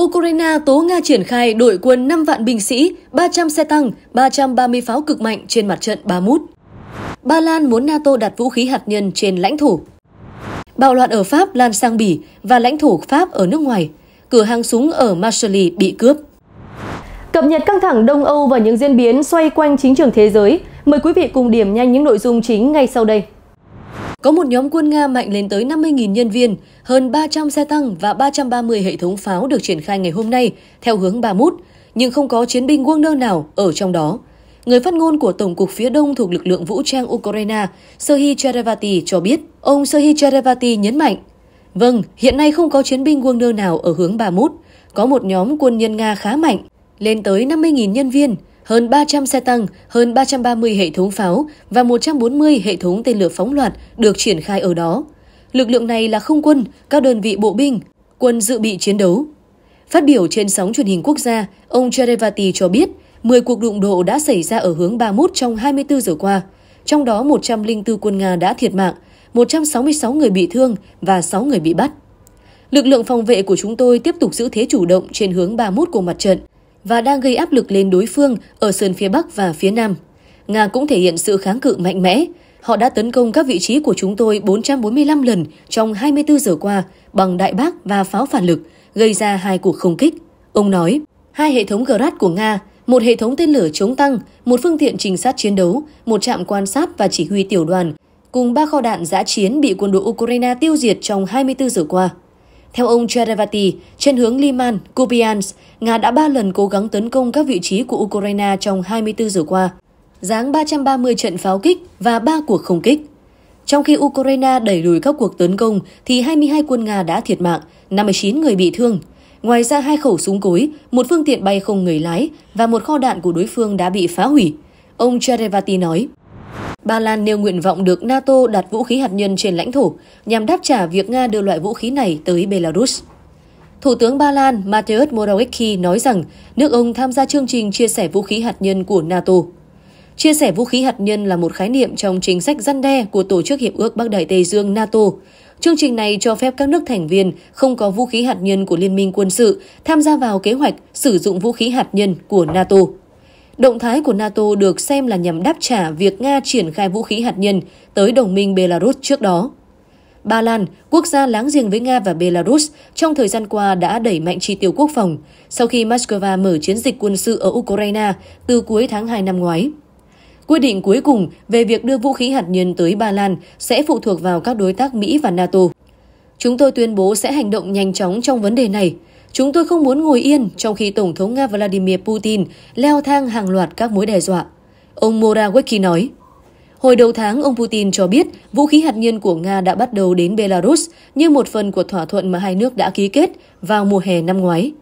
Ukraine tố Nga triển khai đội quân 5 vạn binh sĩ, 300 xe tăng, 330 pháo cực mạnh trên mặt trận Bakhmut. Ba Lan muốn NATO đặt vũ khí hạt nhân trên lãnh thổ. Bạo loạn ở Pháp lan sang Bỉ và lãnh thổ Pháp ở nước ngoài. Cửa hàng súng ở Marseille bị cướp. Cập nhật căng thẳng Đông Âu và những diễn biến xoay quanh chính trường thế giới. Mời quý vị cùng điểm nhanh những nội dung chính ngay sau đây. Có một nhóm quân Nga mạnh lên tới 50.000 nhân viên, hơn 300 xe tăng và 330 hệ thống pháo được triển khai ngày hôm nay theo hướng Ba Mút, nhưng không có chiến binh Wagner nào ở trong đó. Người phát ngôn của Tổng cục phía Đông thuộc lực lượng vũ trang Ukraine, Serhiy Cherevati cho biết, ông Serhiy Cherevati nhấn mạnh, Vâng, hiện nay không có chiến binh Wagner nào ở hướng Ba Mút. có một nhóm quân nhân Nga khá mạnh, lên tới 50.000 nhân viên, hơn 300 xe tăng, hơn 330 hệ thống pháo và 140 hệ thống tên lửa phóng loạt được triển khai ở đó. Lực lượng này là không quân, các đơn vị bộ binh, quân dự bị chiến đấu. Phát biểu trên sóng truyền hình quốc gia, ông Cherevati cho biết 10 cuộc đụng độ đã xảy ra ở hướng Bakhmut trong 24 giờ qua. Trong đó 104 quân Nga đã thiệt mạng, 166 người bị thương và 6 người bị bắt. Lực lượng phòng vệ của chúng tôi tiếp tục giữ thế chủ động trên hướng Bakhmut của mặt trận và đang gây áp lực lên đối phương ở sườn phía Bắc và phía Nam. Nga cũng thể hiện sự kháng cự mạnh mẽ. Họ đã tấn công các vị trí của chúng tôi 445 lần trong 24 giờ qua bằng đại bác và pháo phản lực, gây ra hai cuộc không kích. Ông nói, hai hệ thống Grad của Nga, một hệ thống tên lửa chống tăng, một phương tiện trinh sát chiến đấu, một trạm quan sát và chỉ huy tiểu đoàn, cùng ba kho đạn giã chiến bị quân đội Ukraine tiêu diệt trong 24 giờ qua. Theo ông Cherevati, trên hướng Liman, Kupiansk, Nga đã ba lần cố gắng tấn công các vị trí của Ukraine trong 24 giờ qua, giáng 330 trận pháo kích và 3 cuộc không kích. Trong khi Ukraine đẩy lùi các cuộc tấn công, thì 22 quân Nga đã thiệt mạng, 59 người bị thương. Ngoài ra hai khẩu súng cối, một phương tiện bay không người lái và một kho đạn của đối phương đã bị phá hủy. Ông Cherevati nói. Ba Lan nêu nguyện vọng được NATO đặt vũ khí hạt nhân trên lãnh thổ nhằm đáp trả việc Nga đưa loại vũ khí này tới Belarus. Thủ tướng Ba Lan Mateusz Morawiecki nói rằng nước ông tham gia chương trình chia sẻ vũ khí hạt nhân của NATO. Chia sẻ vũ khí hạt nhân là một khái niệm trong chính sách răn đe của Tổ chức Hiệp ước Bắc Đại Tây Dương NATO. Chương trình này cho phép các nước thành viên không có vũ khí hạt nhân của Liên minh quân sự tham gia vào kế hoạch sử dụng vũ khí hạt nhân của NATO. Động thái của NATO được xem là nhằm đáp trả việc Nga triển khai vũ khí hạt nhân tới đồng minh Belarus trước đó. Ba Lan, quốc gia láng giềng với Nga và Belarus, trong thời gian qua đã đẩy mạnh chi tiêu quốc phòng sau khi Moscow mở chiến dịch quân sự ở Ukraine từ cuối tháng 2 năm ngoái. Quyết định cuối cùng về việc đưa vũ khí hạt nhân tới Ba Lan sẽ phụ thuộc vào các đối tác Mỹ và NATO. Chúng tôi tuyên bố sẽ hành động nhanh chóng trong vấn đề này, Chúng tôi không muốn ngồi yên trong khi Tổng thống Nga Vladimir Putin leo thang hàng loạt các mối đe dọa. Ông Morawiecki nói. Hồi đầu tháng, ông Putin cho biết vũ khí hạt nhân của Nga đã bắt đầu đến Belarus như một phần của thỏa thuận mà hai nước đã ký kết vào mùa hè năm ngoái.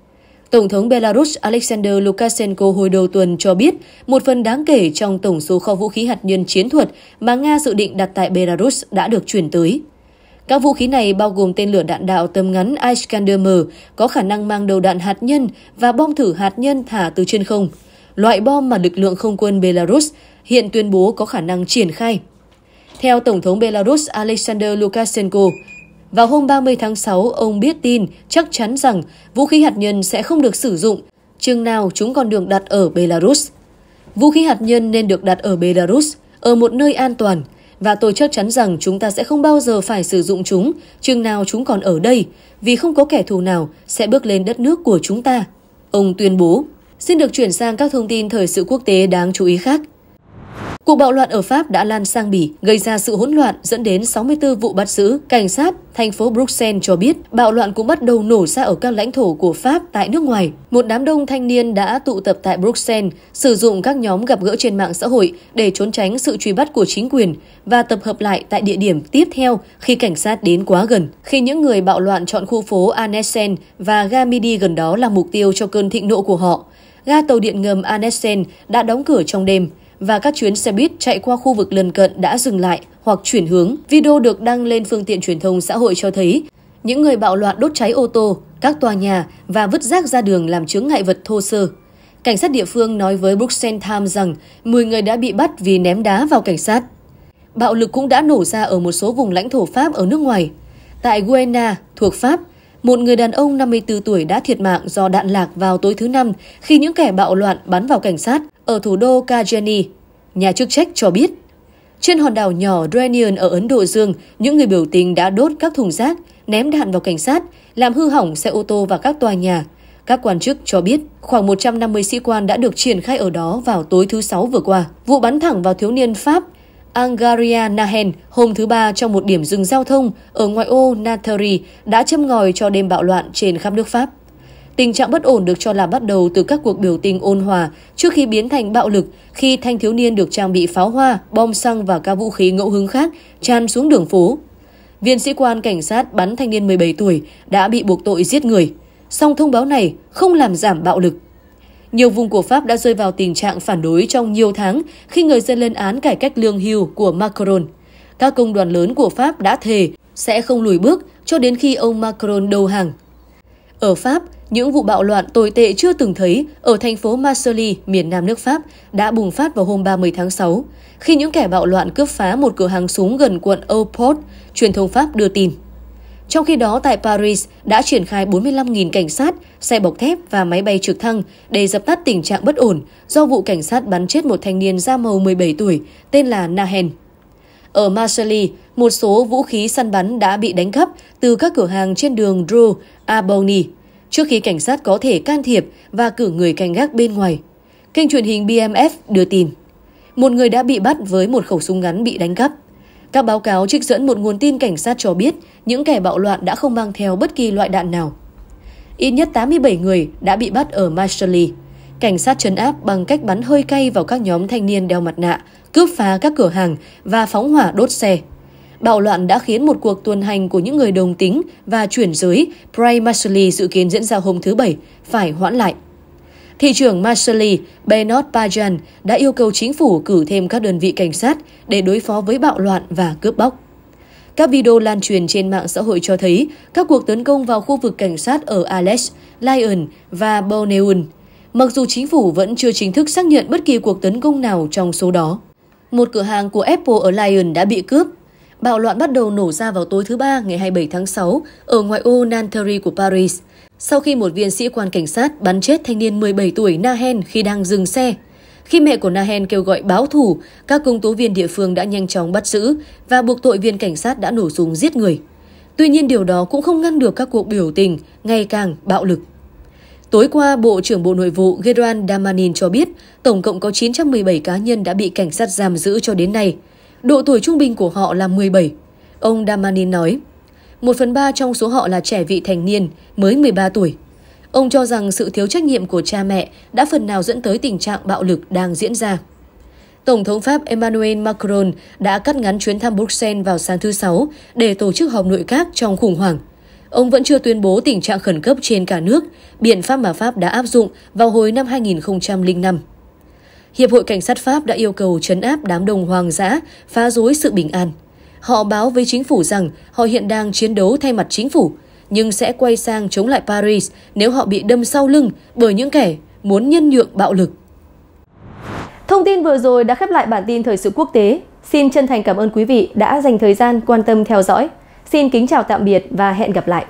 Tổng thống Belarus Alexander Lukashenko hồi đầu tuần cho biết một phần đáng kể trong tổng số kho vũ khí hạt nhân chiến thuật mà Nga dự định đặt tại Belarus đã được chuyển tới. Các vũ khí này bao gồm tên lửa đạn đạo tầm ngắn Iskander-M có khả năng mang đầu đạn hạt nhân và bom thử hạt nhân thả từ trên không, loại bom mà lực lượng không quân Belarus hiện tuyên bố có khả năng triển khai. Theo Tổng thống Belarus Alexander Lukashenko, vào hôm 30 tháng 6, ông biết tin chắc chắn rằng vũ khí hạt nhân sẽ không được sử dụng, chừng nào chúng còn được đặt ở Belarus. Vũ khí hạt nhân nên được đặt ở Belarus, ở một nơi an toàn, và tôi chắc chắn rằng chúng ta sẽ không bao giờ phải sử dụng chúng chừng nào chúng còn ở đây, vì không có kẻ thù nào sẽ bước lên đất nước của chúng ta. Ông tuyên bố. Xin được chuyển sang các thông tin thời sự quốc tế đáng chú ý khác. Cuộc bạo loạn ở Pháp đã lan sang Bỉ, gây ra sự hỗn loạn dẫn đến 64 vụ bắt giữ. Cảnh sát thành phố Bruxelles cho biết bạo loạn cũng bắt đầu nổ ra ở các lãnh thổ của Pháp tại nước ngoài. Một đám đông thanh niên đã tụ tập tại Bruxelles, sử dụng các nhóm gặp gỡ trên mạng xã hội để trốn tránh sự truy bắt của chính quyền và tập hợp lại tại địa điểm tiếp theo khi cảnh sát đến quá gần. Khi những người bạo loạn chọn khu phố Annessen và Gamidi gần đó là mục tiêu cho cơn thịnh nộ của họ, ga tàu điện ngầm Annessen đã đóng cửa trong đêm và các chuyến xe buýt chạy qua khu vực lân cận đã dừng lại hoặc chuyển hướng. Video được đăng lên phương tiện truyền thông xã hội cho thấy những người bạo loạn đốt cháy ô tô, các tòa nhà và vứt rác ra đường làm chướng ngại vật thô sơ. Cảnh sát địa phương nói với Bruxelles Times rằng 10 người đã bị bắt vì ném đá vào cảnh sát. Bạo lực cũng đã nổ ra ở một số vùng lãnh thổ Pháp ở nước ngoài. Tại Guiana, thuộc Pháp, một người đàn ông 54 tuổi đã thiệt mạng do đạn lạc vào tối thứ Năm khi những kẻ bạo loạn bắn vào cảnh sát ở thủ đô Kajani. Nhà chức trách cho biết, trên hòn đảo nhỏ Drenian ở Ấn Độ Dương, những người biểu tình đã đốt các thùng rác, ném đạn vào cảnh sát, làm hư hỏng xe ô tô và các tòa nhà. Các quan chức cho biết khoảng 150 sĩ quan đã được triển khai ở đó vào tối thứ Sáu vừa qua. Vụ bắn thẳng vào thiếu niên Pháp Angaria Nahen hôm thứ Ba trong một điểm dừng giao thông ở ngoại ô Natari đã châm ngòi cho đêm bạo loạn trên khắp nước Pháp. Tình trạng bất ổn được cho là bắt đầu từ các cuộc biểu tình ôn hòa trước khi biến thành bạo lực khi thanh thiếu niên được trang bị pháo hoa, bom xăng và các vũ khí ngẫu hứng khác tràn xuống đường phố. Viên sĩ quan cảnh sát bắn thanh niên 17 tuổi đã bị buộc tội giết người. Song thông báo này không làm giảm bạo lực. Nhiều vùng của Pháp đã rơi vào tình trạng phản đối trong nhiều tháng khi người dân lên án cải cách lương hưu của Macron. Các công đoàn lớn của Pháp đã thề sẽ không lùi bước cho đến khi ông Macron đầu hàng. Ở Pháp, những vụ bạo loạn tồi tệ chưa từng thấy ở thành phố Marseille, miền nam nước Pháp, đã bùng phát vào hôm 30 tháng 6, khi những kẻ bạo loạn cướp phá một cửa hàng súng gần quận Euport, truyền thông Pháp đưa tin. Trong khi đó, tại Paris đã triển khai 45.000 cảnh sát, xe bọc thép và máy bay trực thăng để dập tắt tình trạng bất ổn do vụ cảnh sát bắn chết một thanh niên da màu 17 tuổi tên là Nahen. Ở Marseille, một số vũ khí săn bắn đã bị đánh cắp từ các cửa hàng trên đường Rue Abony trước khi cảnh sát có thể can thiệp và cử người canh gác bên ngoài. Kênh truyền hình BMF đưa tin, một người đã bị bắt với một khẩu súng ngắn bị đánh cắp. Các báo cáo trích dẫn một nguồn tin cảnh sát cho biết những kẻ bạo loạn đã không mang theo bất kỳ loại đạn nào. Ít nhất 87 người đã bị bắt ở Marshall. Cảnh sát trấn áp bằng cách bắn hơi cay vào các nhóm thanh niên đeo mặt nạ, cướp phá các cửa hàng và phóng hỏa đốt xe. Bạo loạn đã khiến một cuộc tuần hành của những người đồng tính và chuyển giới Prime Marshall dự kiến diễn ra hôm thứ Bảy phải hoãn lại. Thị trưởng Marshall Benot Pajan đã yêu cầu chính phủ cử thêm các đơn vị cảnh sát để đối phó với bạo loạn và cướp bóc. Các video lan truyền trên mạng xã hội cho thấy các cuộc tấn công vào khu vực cảnh sát ở Alex, Lyon và Borneo. Mặc dù chính phủ vẫn chưa chính thức xác nhận bất kỳ cuộc tấn công nào trong số đó. Một cửa hàng của Apple ở Lyon đã bị cướp. Bạo loạn bắt đầu nổ ra vào tối thứ Ba ngày 27 tháng 6 ở ngoại ô Nanterre của Paris, sau khi một viên sĩ quan cảnh sát bắn chết thanh niên 17 tuổi Nahen khi đang dừng xe. Khi mẹ của Nahen kêu gọi báo thù, các công tố viên địa phương đã nhanh chóng bắt giữ và buộc tội viên cảnh sát đã nổ súng giết người. Tuy nhiên điều đó cũng không ngăn được các cuộc biểu tình ngày càng bạo lực. Tối qua, Bộ trưởng Bộ Nội vụ Gerard Damanin cho biết tổng cộng có 917 cá nhân đã bị cảnh sát giam giữ cho đến nay. Độ tuổi trung bình của họ là 17. Ông Damanin nói, một phần ba trong số họ là trẻ vị thành niên, mới 13 tuổi. Ông cho rằng sự thiếu trách nhiệm của cha mẹ đã phần nào dẫn tới tình trạng bạo lực đang diễn ra. Tổng thống Pháp Emmanuel Macron đã cắt ngắn chuyến thăm Bruxelles vào sáng thứ Sáu để tổ chức họp nội các trong khủng hoảng. Ông vẫn chưa tuyên bố tình trạng khẩn cấp trên cả nước, biện pháp mà Pháp đã áp dụng vào hồi năm 2005. Hiệp hội Cảnh sát Pháp đã yêu cầu chấn áp đám đông hoang dã, phá rối sự bình an. Họ báo với chính phủ rằng họ hiện đang chiến đấu thay mặt chính phủ, nhưng sẽ quay sang chống lại Paris nếu họ bị đâm sau lưng bởi những kẻ muốn nhân nhượng bạo lực. Thông tin vừa rồi đã khép lại bản tin thời sự quốc tế. Xin chân thành cảm ơn quý vị đã dành thời gian quan tâm theo dõi. Xin kính chào tạm biệt và hẹn gặp lại.